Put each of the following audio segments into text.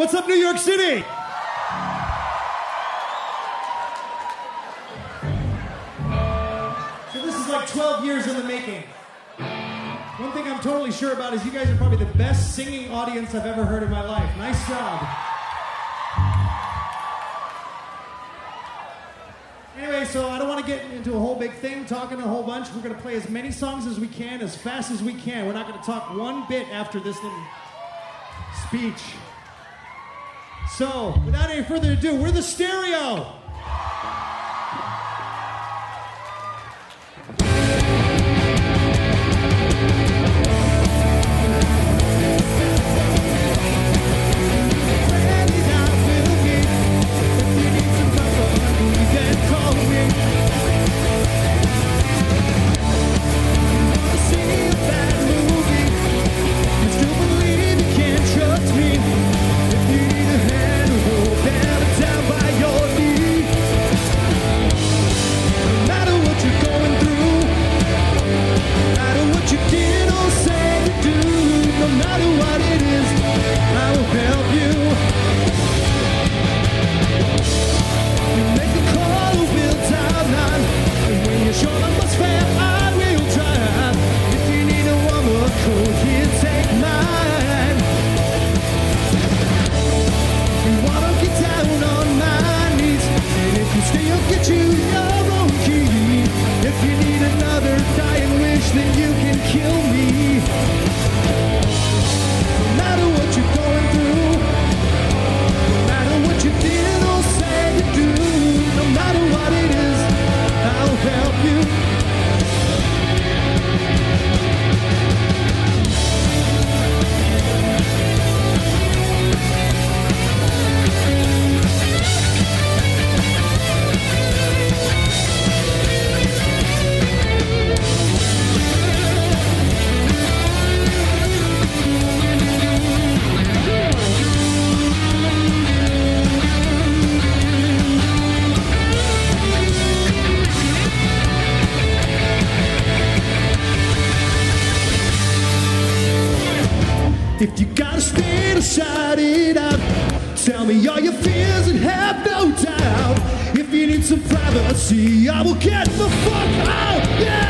What's up, New York City? So this is like 12 years in the making. One thing I'm totally sure about is you guys are probably the best singing audience I've ever heard in my life. Nice job. Anyway, so I don't want to get into a whole big thing, talking a whole bunch. We're going to play as many songs as we can, as fast as we can. We're not going to talk one bit after this little speech. So, without any further ado, we're the stereo. some privacy. I will get the fuck out. Yeah.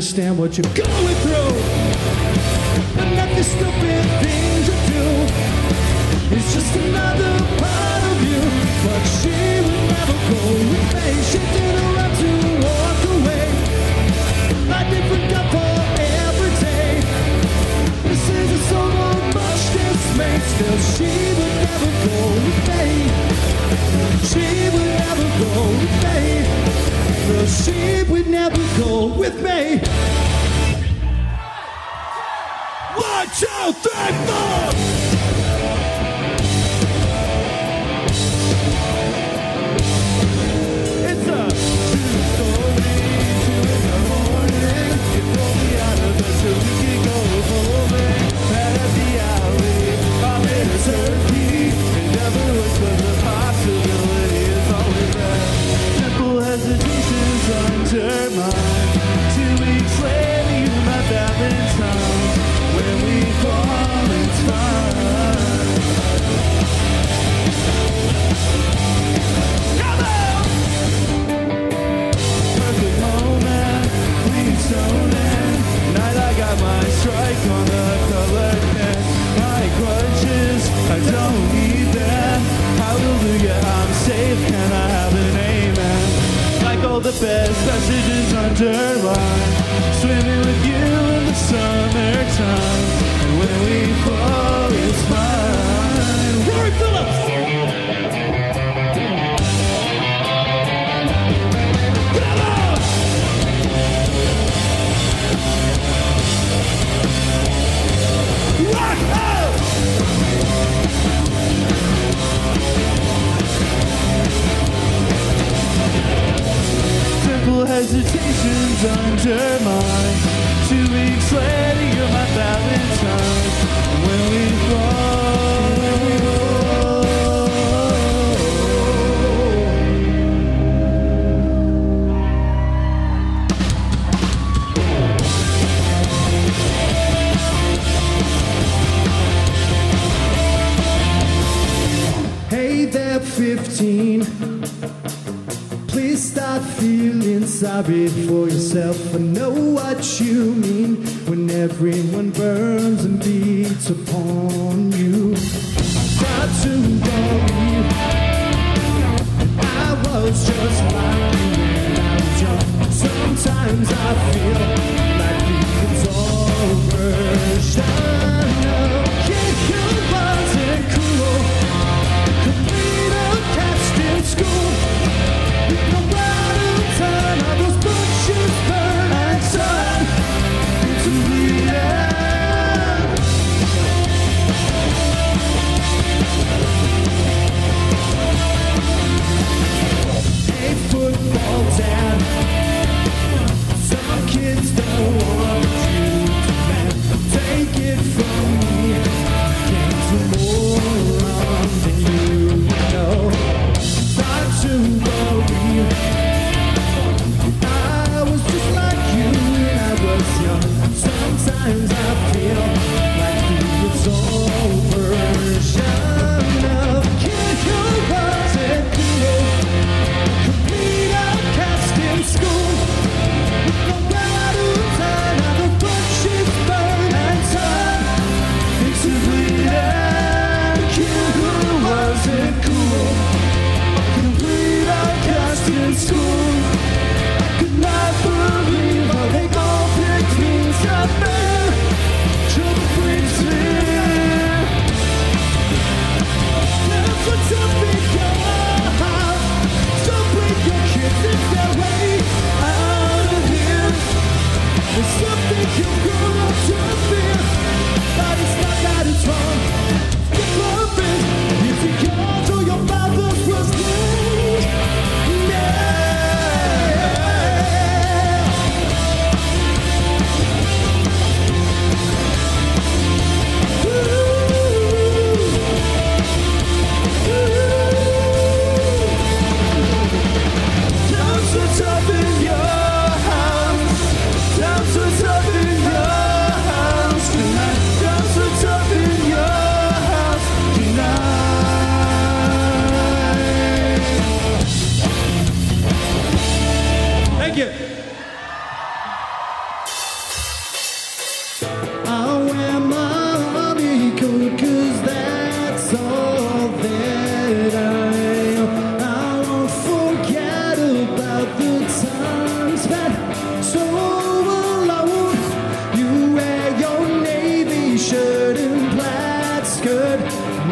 understand what you're going through. go with me. One, two, three, four. best passages underlined. Swimming with you in the summertime. And when we fall, it's fine. sorry for yourself. I know what you mean when everyone burns and beats upon you. Not to worry, I was just.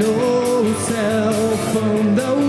No cell phone.